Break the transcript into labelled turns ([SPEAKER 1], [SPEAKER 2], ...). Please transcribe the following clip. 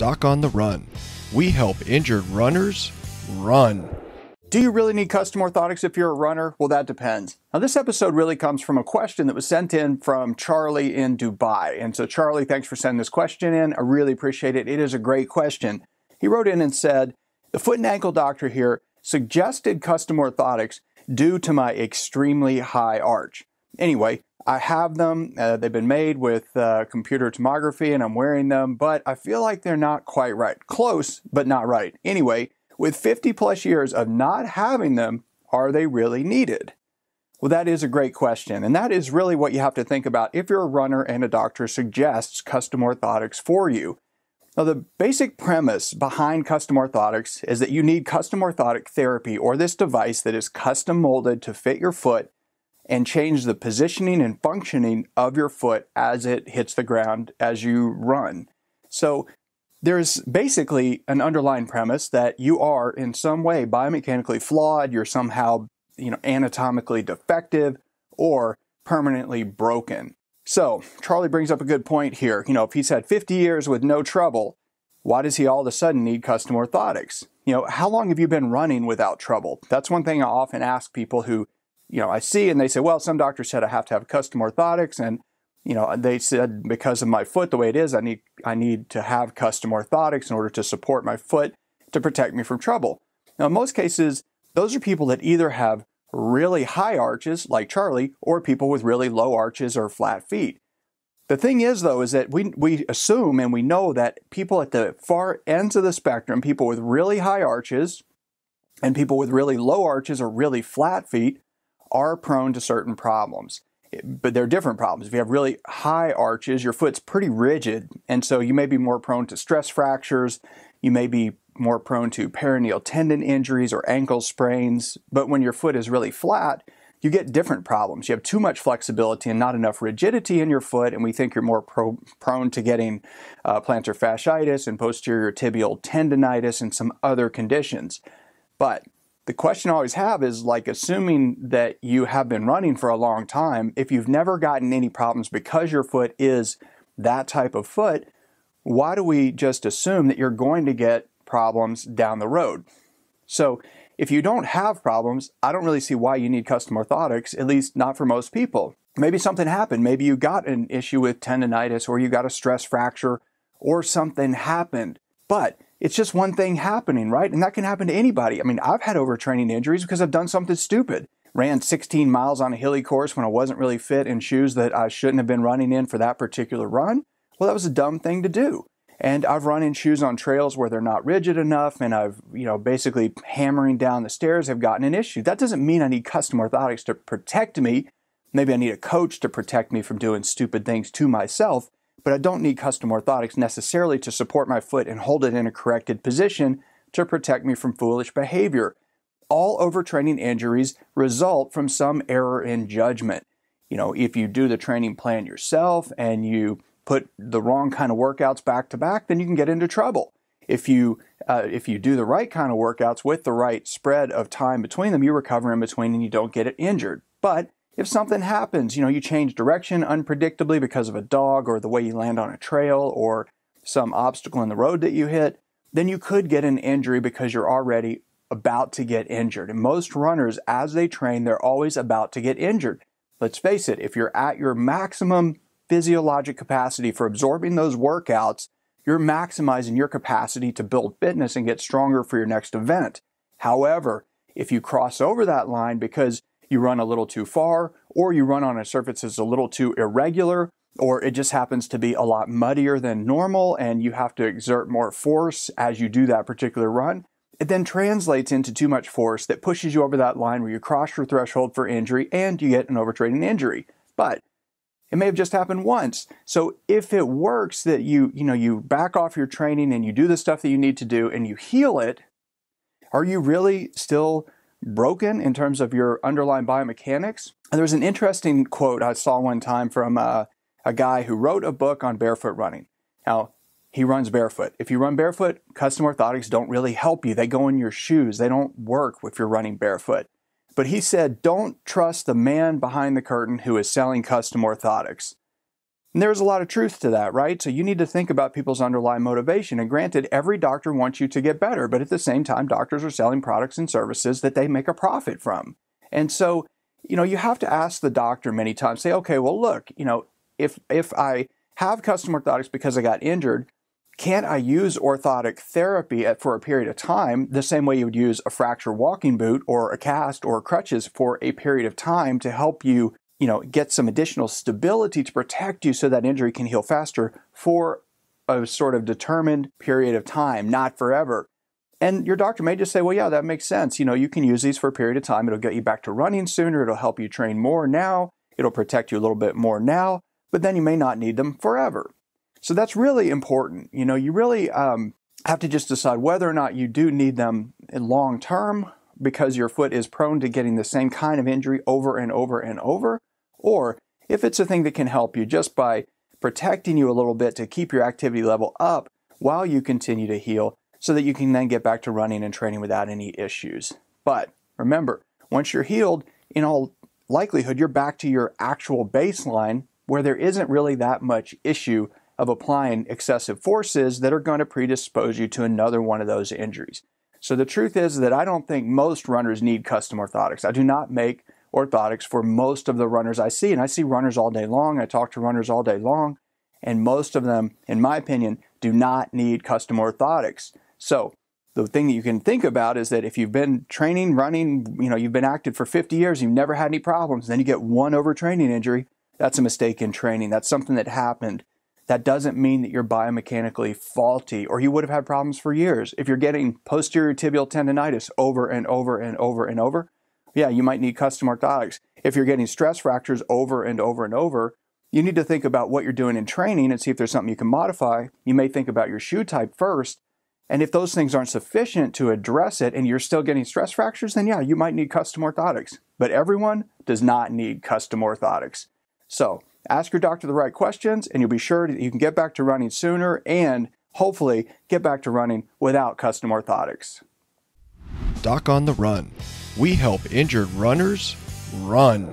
[SPEAKER 1] Doc on the Run. We help injured runners run.
[SPEAKER 2] Do you really need custom orthotics if you're a runner? Well, that depends. Now, this episode really comes from a question that was sent in from Charlie in Dubai. And so, Charlie, thanks for sending this question in. I really appreciate it. It is a great question. He wrote in and said, The foot and ankle doctor here suggested custom orthotics due to my extremely high arch. Anyway, I have them. Uh, they've been made with uh, computer tomography and I'm wearing them, but I feel like they're not quite right. Close, but not right. Anyway, with 50 plus years of not having them, are they really needed? Well, that is a great question. And that is really what you have to think about if you're a runner and a doctor suggests custom orthotics for you. Now, the basic premise behind custom orthotics is that you need custom orthotic therapy or this device that is custom molded to fit your foot and change the positioning and functioning of your foot as it hits the ground as you run. So, there's basically an underlying premise that you are in some way biomechanically flawed, you're somehow, you know, anatomically defective or permanently broken. So, Charlie brings up a good point here. You know, if he's had 50 years with no trouble, why does he all of a sudden need custom orthotics? You know, how long have you been running without trouble? That's one thing I often ask people who, you know, I see and they say, well, some doctor said I have to have custom orthotics and you know, they said because of my foot the way it is, I need I need to have custom orthotics in order to support my foot to protect me from trouble. Now, in most cases, those are people that either have really high arches, like Charlie, or people with really low arches or flat feet. The thing is, though, is that we, we assume and we know that people at the far ends of the spectrum, people with really high arches and people with really low arches or really flat feet, are prone to certain problems but they're different problems. If you have really high arches, your foot's pretty rigid, and so you may be more prone to stress fractures. You may be more prone to peroneal tendon injuries or ankle sprains. But when your foot is really flat, you get different problems. You have too much flexibility and not enough rigidity in your foot, and we think you're more pro- prone to getting uh, plantar fasciitis and posterior tibial tendonitis and some other conditions. But the question I always have is like assuming that you have been running for a long time, if you've never gotten any problems because your foot is that type of foot, why do we just assume that you're going to get problems down the road? So, if you don't have problems, I don't really see why you need custom orthotics, at least not for most people. Maybe something happened. Maybe you got an issue with tendonitis or you got a stress fracture or something happened. But it's just one thing happening, right? And that can happen to anybody. I mean, I've had overtraining injuries because I've done something stupid. Ran 16 miles on a hilly course when I wasn't really fit in shoes that I shouldn't have been running in for that particular run. Well, that was a dumb thing to do. And I've run in shoes on trails where they're not rigid enough, and I've, you know, basically hammering down the stairs have gotten an issue. That doesn't mean I need custom orthotics to protect me. Maybe I need a coach to protect me from doing stupid things to myself but I don't need custom orthotics necessarily to support my foot and hold it in a corrected position to protect me from foolish behavior. All overtraining injuries result from some error in judgment. You know, if you do the training plan yourself and you put the wrong kind of workouts back to back, then you can get into trouble. If you uh, if you do the right kind of workouts with the right spread of time between them, you recover in between and you don't get it injured. But if something happens, you know, you change direction unpredictably because of a dog or the way you land on a trail or some obstacle in the road that you hit, then you could get an injury because you're already about to get injured. And most runners, as they train, they're always about to get injured. Let's face it, if you're at your maximum physiologic capacity for absorbing those workouts, you're maximizing your capacity to build fitness and get stronger for your next event. However, if you cross over that line because you run a little too far, or you run on a surface that's a little too irregular, or it just happens to be a lot muddier than normal and you have to exert more force as you do that particular run, it then translates into too much force that pushes you over that line where you cross your threshold for injury and you get an overtraining injury. But it may have just happened once. So if it works that you, you know, you back off your training and you do the stuff that you need to do and you heal it, are you really still broken in terms of your underlying biomechanics. And there was an interesting quote I saw one time from uh, a guy who wrote a book on barefoot running. Now, he runs barefoot. If you run barefoot, custom orthotics don't really help you. They go in your shoes. They don't work if you're running barefoot. But he said, don't trust the man behind the curtain who is selling custom orthotics. And there's a lot of truth to that, right? So you need to think about people's underlying motivation. And granted, every doctor wants you to get better, but at the same time, doctors are selling products and services that they make a profit from. And so, you know, you have to ask the doctor many times, say, okay, well, look, you know, if if I have custom orthotics because I got injured, can't I use orthotic therapy at, for a period of time the same way you would use a fracture walking boot or a cast or crutches for a period of time to help you, you know, get some additional stability to protect you so that injury can heal faster for a sort of determined period of time, not forever. And your doctor may just say, well, yeah, that makes sense. You know, you can use these for a period of time. It'll get you back to running sooner. It'll help you train more now. It'll protect you a little bit more now, but then you may not need them forever. So that's really important. You know, you really um, have to just decide whether or not you do need them in long term because your foot is prone to getting the same kind of injury over and over and over, or if it's a thing that can help you just by protecting you a little bit to keep your activity level up while you continue to heal so that you can then get back to running and training without any issues. But remember, once you're healed, in all likelihood, you're back to your actual baseline where there isn't really that much issue of applying excessive forces that are going to predispose you to another one of those injuries. So the truth is that I don't think most runners need custom orthotics. I do not make orthotics for most of the runners I see, and I see runners all day long. I talk to runners all day long, and most of them, in my opinion, do not need custom orthotics. So the thing that you can think about is that if you've been training, running, you know, you've been active for 50 years, you've never had any problems, then you get one overtraining injury, that's a mistake in training. That's something that happened that doesn't mean that you're biomechanically faulty or you would have had problems for years. If you're getting posterior tibial tendonitis over and over and over and over, yeah, you might need custom orthotics. If you're getting stress fractures over and over and over, you need to think about what you're doing in training and see if there's something you can modify. You may think about your shoe type first. And if those things aren't sufficient to address it and you're still getting stress fractures, then yeah, you might need custom orthotics. But everyone does not need custom orthotics. So Ask your doctor the right questions, and you'll be sure that you can get back to running sooner and hopefully get back to running without custom orthotics.
[SPEAKER 1] Doc on the Run. We help injured runners run.